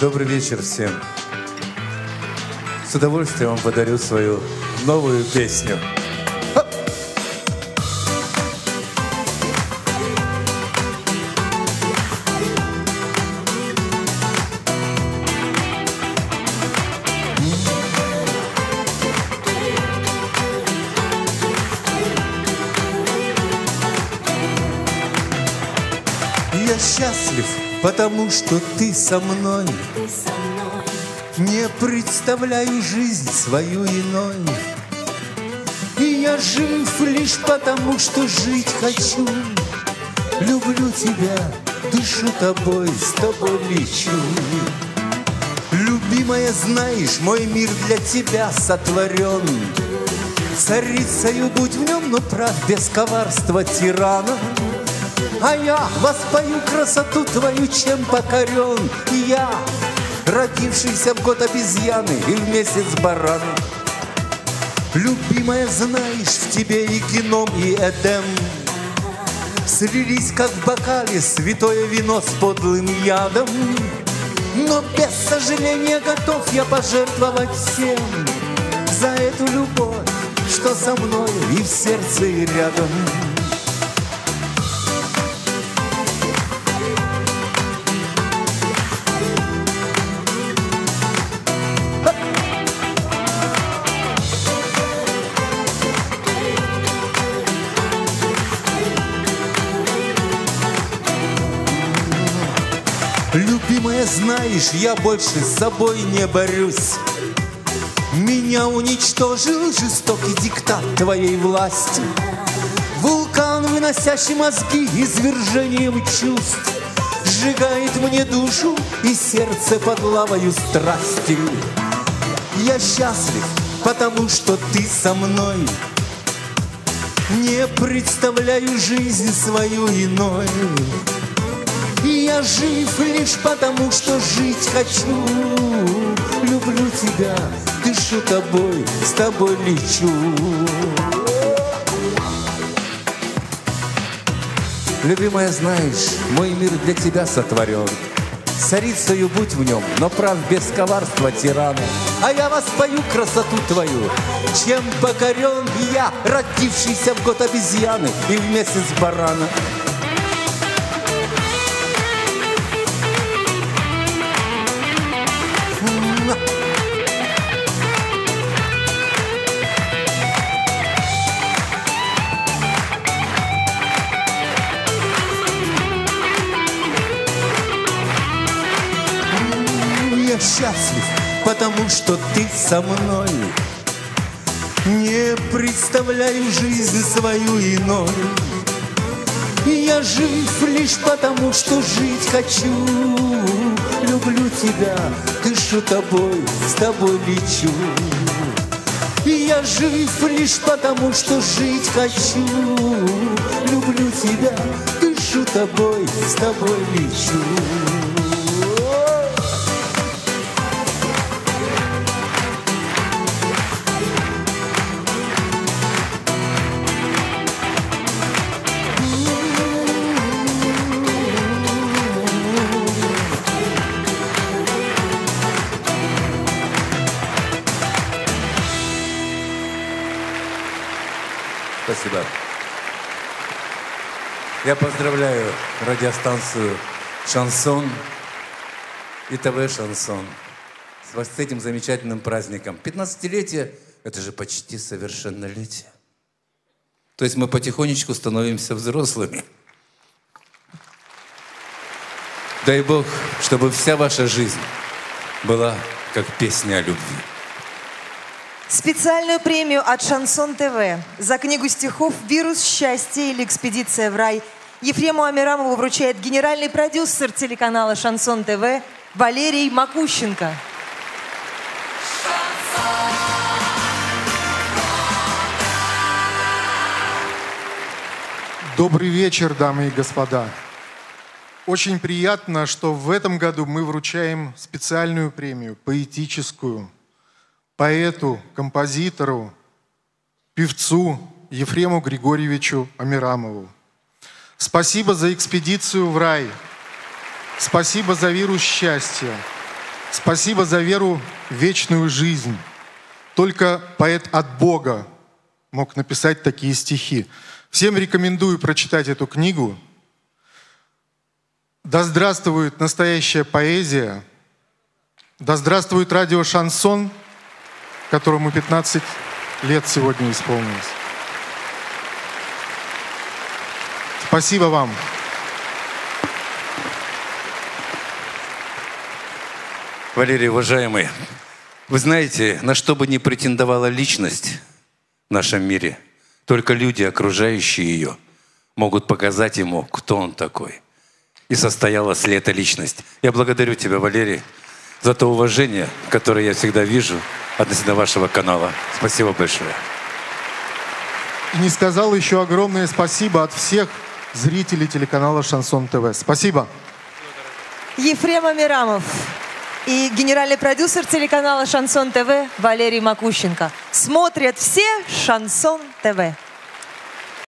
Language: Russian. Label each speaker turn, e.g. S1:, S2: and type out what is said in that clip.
S1: Добрый вечер всем. С удовольствием вам подарю свою новую песню. Я счастлив, потому что ты со мной. Не представляю жизнь свою иной. И я жив лишь потому, что жить хочу. Люблю тебя, дышу тобой, с тобой лечу. Любимая, знаешь, мой мир для тебя сотворен. Царицею будь в нем, но прав без коварства тирана. А я воспою красоту твою, чем покорен. И я, родившийся в год обезьяны и в месяц барана. Любимая, знаешь, в тебе и геном, и Эдем Слились, как в бокале, святое вино с подлым ядом Но без сожаления готов я пожертвовать всем За эту любовь, что со мной и в сердце, и рядом Любимая, знаешь, я больше с собой не борюсь. Меня уничтожил жестокий диктат твоей власти. Вулкан, выносящий мозги извержением чувств, Сжигает мне душу и сердце под лавою страсти. Я счастлив, потому что ты со мной. Не представляю жизнь свою иной. Я жив лишь потому, что жить хочу. Люблю тебя, дышу тобой, с тобой лечу. Любимая, знаешь, мой мир для тебя сотворен. Царицею будь в нем, но прав без коварства тирана. А я воспою красоту твою, чем покорен я, родившийся в год обезьяны и в месяц барана. Счастлив, потому что ты со мной. Не представляю жизнь свою иной. Я жив лишь потому, что жить хочу. Люблю тебя, дышу тобой, с тобой лечу. Я жив лишь потому, что жить хочу. Люблю тебя, дышу тобой, с тобой лечу. Спасибо. Я поздравляю радиостанцию «Шансон» и ТВ «Шансон» с этим замечательным праздником. 15-летие – это же почти совершеннолетие. То есть мы потихонечку становимся взрослыми. Дай Бог, чтобы вся ваша жизнь была как песня о любви.
S2: Специальную премию от Шансон ТВ за книгу стихов «Вирус счастья» или «Экспедиция в рай» Ефрему Амирамову вручает генеральный продюсер телеканала Шансон ТВ Валерий Макущенко.
S3: Добрый вечер, дамы и господа. Очень приятно, что в этом году мы вручаем специальную премию, поэтическую, поэту, композитору, певцу Ефрему Григорьевичу Амирамову. Спасибо за экспедицию в рай. Спасибо за веру счастья. Спасибо за веру в вечную жизнь. Только поэт от Бога мог написать такие стихи. Всем рекомендую прочитать эту книгу. Да здравствует настоящая поэзия. Да здравствует радио «Шансон», которому 15 лет сегодня исполнилось. Спасибо вам.
S1: Валерий, уважаемый, вы знаете, на что бы ни претендовала личность в нашем мире, только люди, окружающие ее, могут показать ему, кто он такой. И состоялась ли эта личность. Я благодарю тебя, Валерий, за то уважение, которое я всегда вижу относительно вашего канала. Спасибо большое.
S3: И не сказал еще огромное спасибо от всех зрителей телеканала «Шансон ТВ». Спасибо.
S2: Ефрем Амирамов и генеральный продюсер телеканала «Шансон ТВ» Валерий Макущенко. Смотрят все «Шансон ТВ».